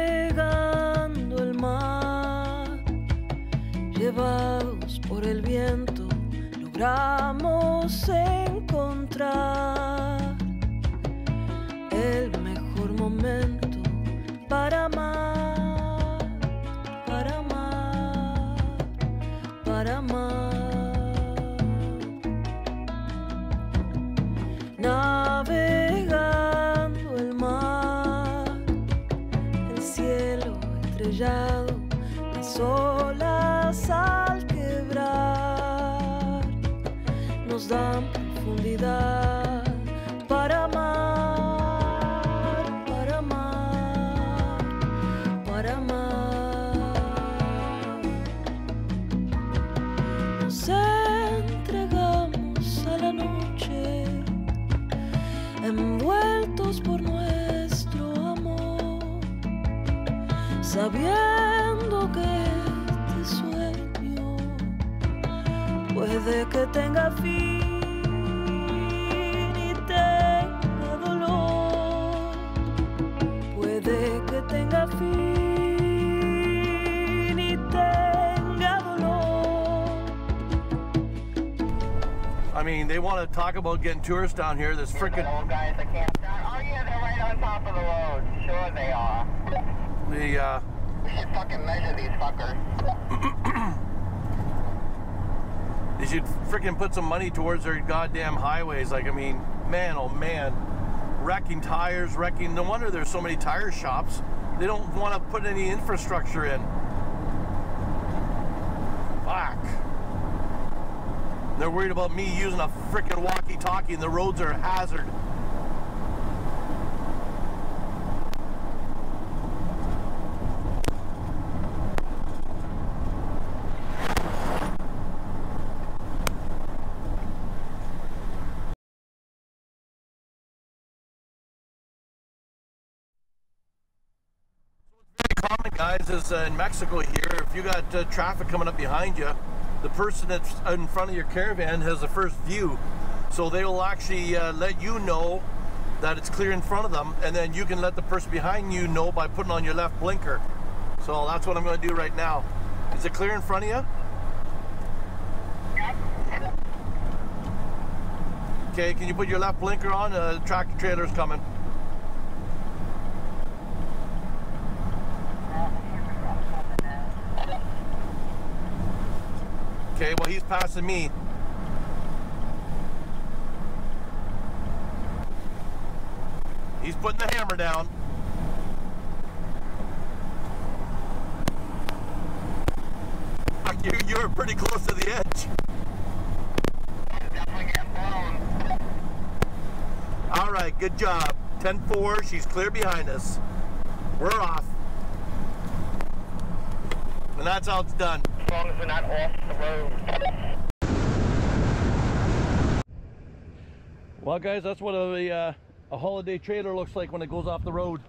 Navegando el mar, llevados por el viento, logramos encontrar I mean, they want to talk about getting tourists down here. This freaking Old guys that can't. Oh yeah, they're right on top of the road. Sure they are. the uh, We should fucking measure these fuckers. they should freaking put some money towards their goddamn highways. Like, I mean, man, oh man, wrecking tires, wrecking. No wonder there's so many tire shops. They don't want to put any infrastructure in. Fuck. They're worried about me using a freaking walkie-talkie, and the roads are a hazard. guys, is uh, in Mexico here. If you got uh, traffic coming up behind you, the person that's in front of your caravan has the first view. So they will actually uh, let you know that it's clear in front of them, and then you can let the person behind you know by putting on your left blinker. So that's what I'm going to do right now. Is it clear in front of you? Okay, can you put your left blinker on? Uh, the tractor trailer's coming. Okay, well, he's passing me. He's putting the hammer down. You, you're pretty close to the edge. All right, good job. 10-4, she's clear behind us. We're off. And that's how it's done. Long as we're not off the road. Well, guys, that's what a, uh, a holiday trailer looks like when it goes off the road.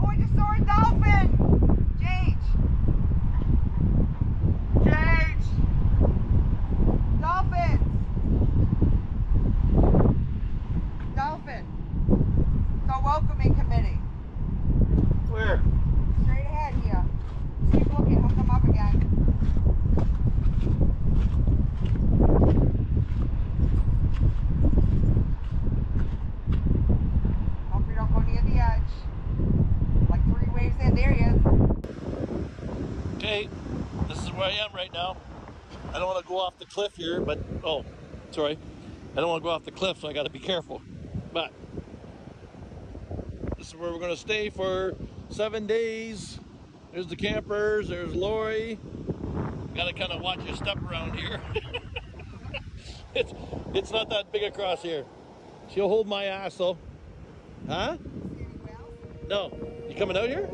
Oh, I just saw a dolphin! Gage! Gage! Dolphins! Dolphin! It's our welcoming committee. Where? Straight ahead here. Keep looking, he'll come up again. where I am right now. I don't want to go off the cliff here, but oh, sorry. I don't want to go off the cliff, so I got to be careful. But this is where we're going to stay for seven days. There's the campers. There's Lori. Got to kind of watch your step around here. it's it's not that big across here. She'll hold my ass though. Huh? No. You coming out here?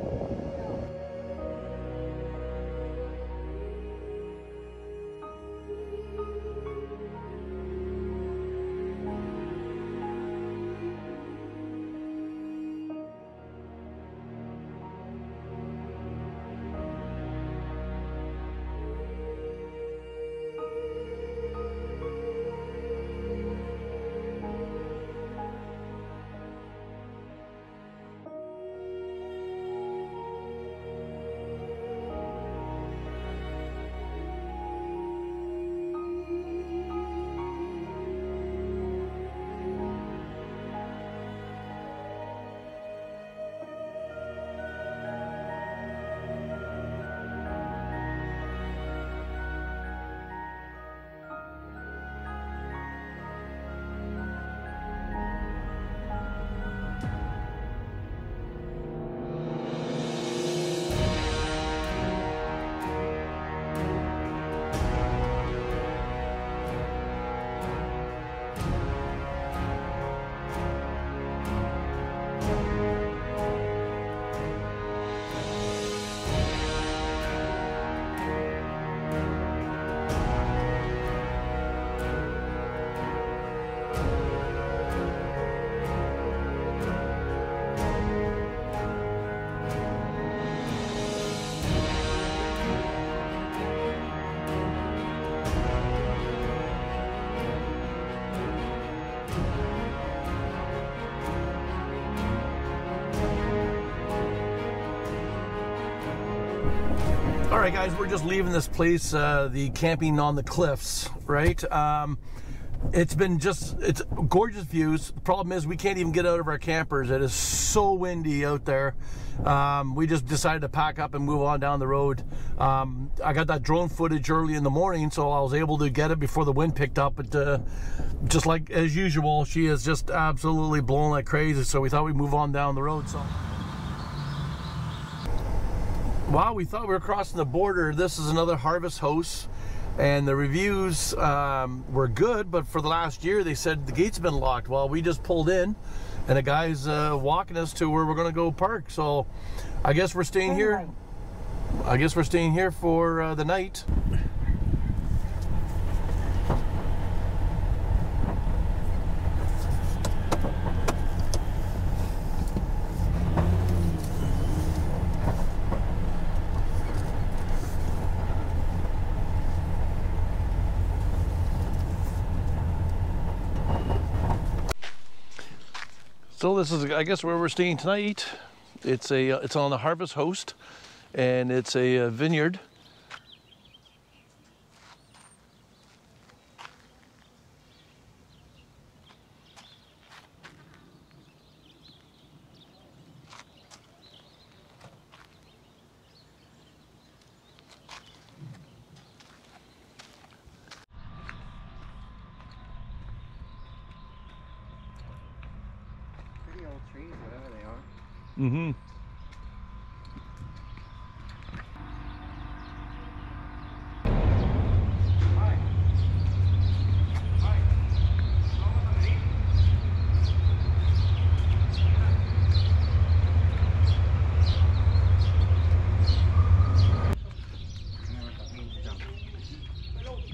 Right, guys, we're just leaving this place, uh, the camping on the cliffs, right? Um, it's been just, it's gorgeous views. The problem is we can't even get out of our campers. It is so windy out there. Um, we just decided to pack up and move on down the road. Um, I got that drone footage early in the morning, so I was able to get it before the wind picked up. But uh, just like as usual, she is just absolutely blowing like crazy. So we thought we'd move on down the road. So. Wow, we thought we were crossing the border. This is another Harvest Host, and the reviews um, were good, but for the last year they said the gate's been locked. Well, we just pulled in, and a guy's uh, walking us to where we're going to go park. So I guess we're staying here. I guess we're staying here for uh, the night. So this is, I guess, where we're staying tonight. It's a, uh, it's on the Harvest Host, and it's a, uh vineyard. Old trees, whatever they are. Mm-hmm.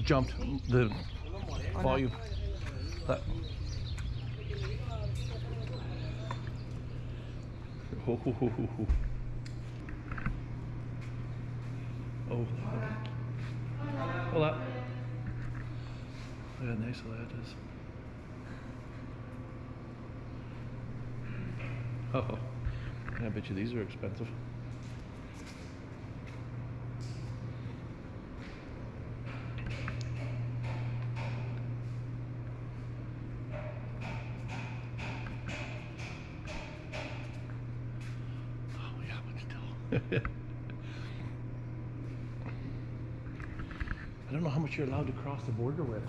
Jumped the volume. That- Oh, oh, oh, oh, oh. Oh, hold up. Look how nice that is. Oh, I bet you these are expensive. Oh, yeah, but still. I don't know how much you're allowed to cross the border with.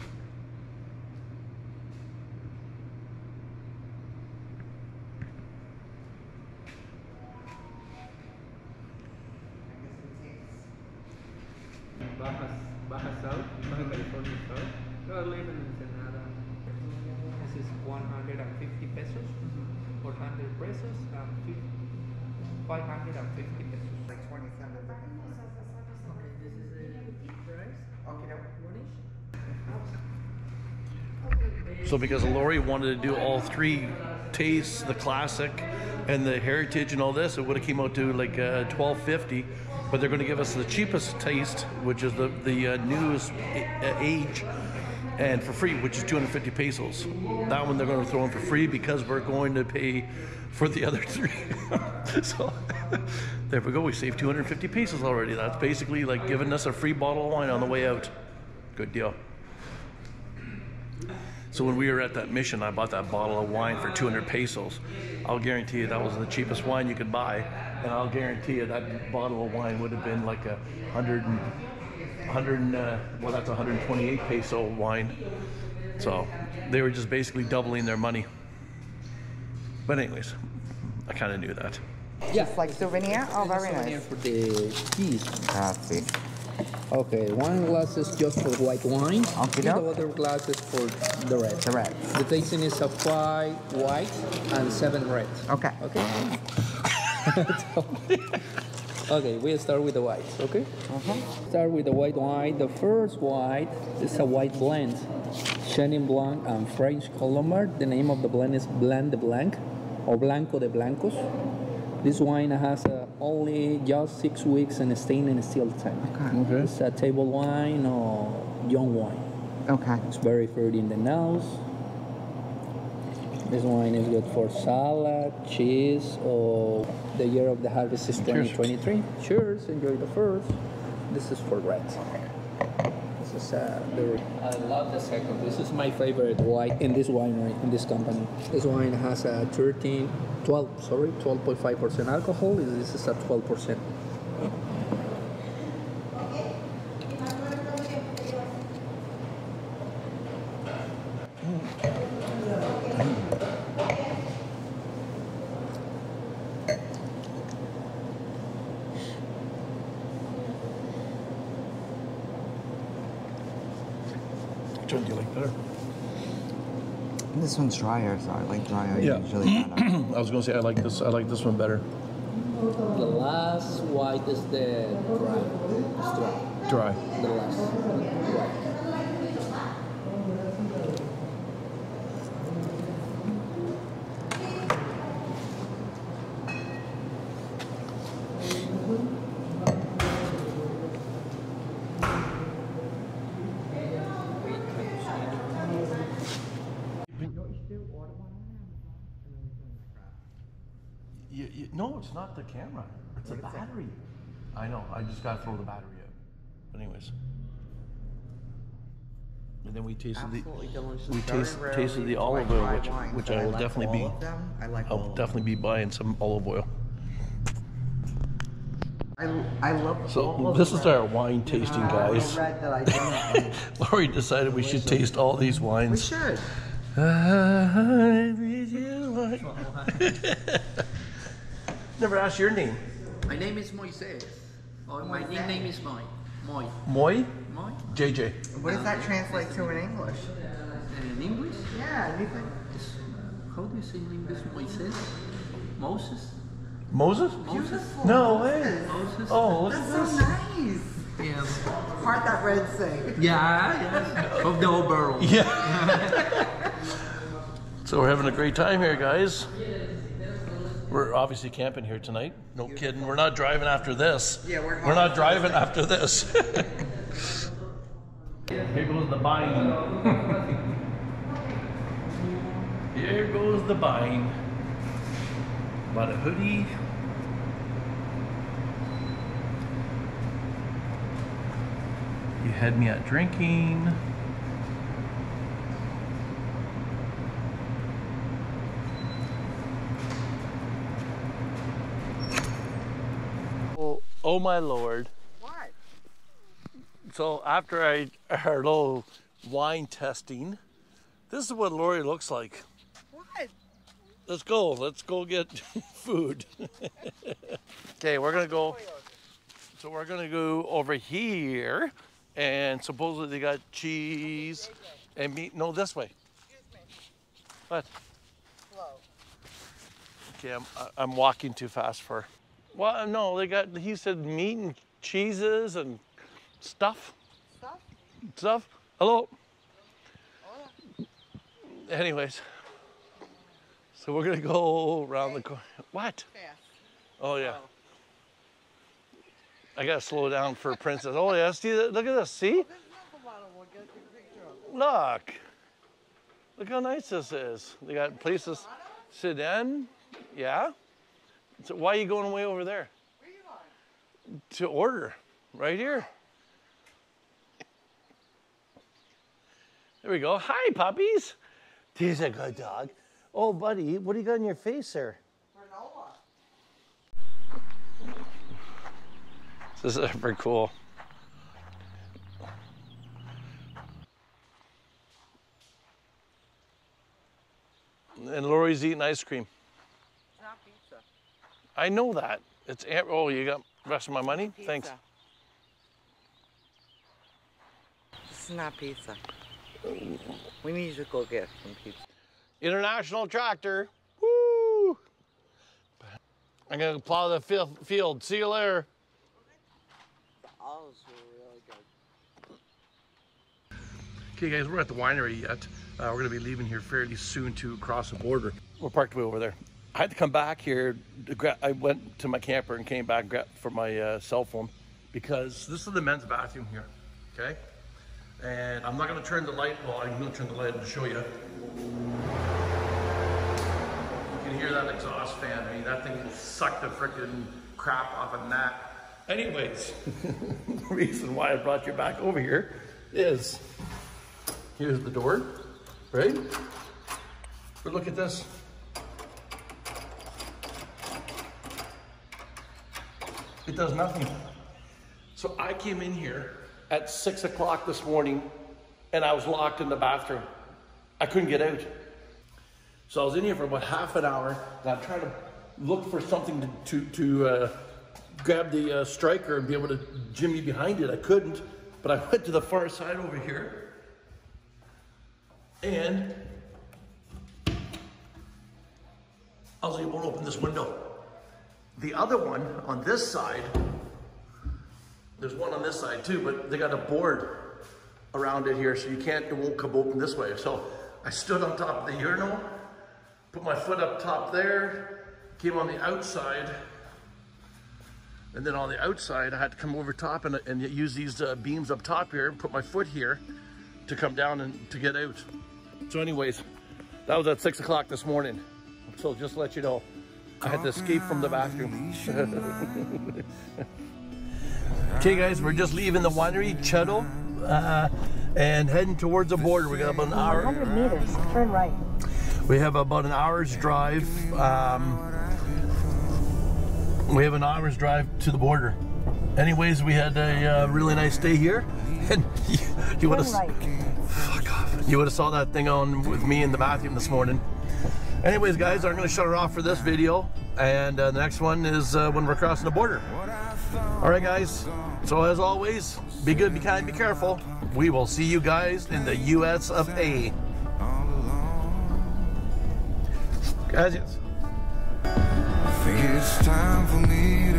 Baja, Baja South, Baja California South. I live in Ensenada. This is 150 pesos, 400 pesos, and 50, 550 pesos. Like 20 cents. Okay, So because Lori wanted to do all three tastes, the classic and the heritage and all this, it would have came out to like uh, twelve fifty. But they're going to give us the cheapest taste, which is the the uh, newest uh, age, and for free, which is two hundred fifty pesos. That one they're going to throw in for free because we're going to pay for the other three. so there we go. We saved two hundred fifty pesos already. That's basically like giving us a free bottle of wine on the way out. Good deal. So when we were at that mission, I bought that bottle of wine for 200 pesos. I'll guarantee you that was the cheapest wine you could buy, and I'll guarantee you that bottle of wine would have been like a hundred and, hundred and, uh, well, that's 128 peso wine. So they were just basically doubling their money. But anyways, I kind of knew that. Yeah, It's like souvenir? Oh, very souvenir nice. for the cheese. Ah, see. Okay, one glass is just for white wine. Okay, and the doke. other glass is for the red. The red. The tasting is of five white and seven red. Okay. Okay. okay, we'll start with the white. Okay. Mm-hmm. Start with the white wine. The first white is a white blend, Chenin Blanc and French Colombard. The name of the blend is Blanc de Blanc or Blanco de Blancos. This wine has uh, only just six weeks in stainless steel tank. Okay. It's a table wine or young wine. Okay. It's very fruity in the nose. This wine is good for salad, cheese, or the year of the harvest is 2023. Cheers, enjoy the first. This is for red. This is uh, the. I love the second. This is my favorite wine in this winery, in this company. This wine has a 13, 12, sorry, 12.5% alcohol. This is at 12%. Which one do you like better? This one's drier, so I like drier Yeah. usually better. I was gonna say I like this. I like this one better. The last white is the dry. It's dry. Dry. The last white. No, it's not the camera. It's a battery. I know. I just gotta throw the battery out. But anyways. And then we tasted Absolutely the delicious. we taste, tasted the olive oil, which which but I will like definitely be. all of them. I like I'll definitely be buying some olive oil. I, I love So this is our wine tasting, Uh, guys. Lori red that I do not like. Laurie decided we should taste all these wines We should. Never asked your name. My name is Moises. Or my nickname is Moi. Moi. Moy? Moi? JJ. What does that translate to in English? In English? Yeah, anything. How do you say in English Moises? Moses? Moses? Moses? No way. Moses? Oh, look at That's so nice. Yeah. Part that red thing. Yeah, yes. of the whole barrel. Yeah. so we're having a great time here, guys. We're obviously camping here tonight. No kidding. We're not driving after this. Yeah, we're We're not not. driving after this. here goes the buying. here goes the buying. Bought a hoodie. You had me at drinking. Oh, my lord. What? So after I our little wine testing, this is what Lori looks like. What? Let's go. Let's go get food. okay, we're gonna go. So we're gonna go over here, and supposedly they got cheese and meat. No, this way. Excuse me. What? Okay, I'm I'm walking too fast for. Well, no, they got. He said meat and cheeses and stuff. Stuff? Stuff. Hello. Anyways, so we're gonna go around the corner. What? Fast. Oh yeah. Oh. I gotta slow down for Princess. Oh yeah, see? Look at this. See? There's enough bottle. We'll get your picture of it. Look. Look how nice this is. They got places to sit in. Yeah. So why are you going way over there? Where you going? To order. Right here. There we go. Hi, puppies. He's a good dog. Oh, buddy, what do you got in your face there? Granola. This is pretty cool. And Lori's eating ice cream. It's not pizza. I know that. It's Aunt- oh, you got the rest of my money? Pizza. Thanks. This is not pizza. We need to go get some pizza. International tractor. Woo! I'm gonna plow the fil- field. See you later. It's really good. Okay, guys, we're at the winery yet. Uh, we're gonna be leaving here fairly soon to cross the border. We're parked way over there. I had to come back here. To gra- I went to my camper and came back for my uh, cell phone because this is the men's bathroom here. Okay, and I'm not gonna turn the light. Well, I'm gonna turn the light on to show you. You can hear that exhaust fan. I mean, that thing will suck the freaking crap off of that. Anyways, the reason why I brought you back over here is here's the door, right? But look at this. It does nothing. So I came in here at six o'clock this morning and I was locked in the bathroom. I couldn't get out. So I was in here for about half an hour and I'm trying to look for something to, to, to uh, grab the uh, striker and be able to jimmy behind it. I couldn't, but I went to the far side over here and I was able to open this window. The other one on this side, there's one on this side too, but they got a board around it here, so you can't, it won't come open this way. So I stood on top of the urinal, put my foot up top there, came on the outside, and then on the outside, I had to come over top and, and use these uh, beams up top here and put my foot here to come down and to get out. So anyways, that was at six o'clock this morning. So just let you know, I had to escape from the bathroom. okay guys, we're just leaving the winery, Cheddle, uh, and heading towards the border. We got about an hour. 100 meters, turn right. We have about an hour's drive. Um, we have an hour's drive to the border. Anyways, we had a uh, really nice day here, and you, you would Turn have right. fuck off. You would have saw that thing on with me in the bathroom this morning. Anyways, guys, I'm going to shut it off for this video, and uh, the next one is uh, when we're crossing the border. All right, guys. So as always, be good, be kind, be careful. We will see you guys in the U.S. of A. Gracias. I think it's time for me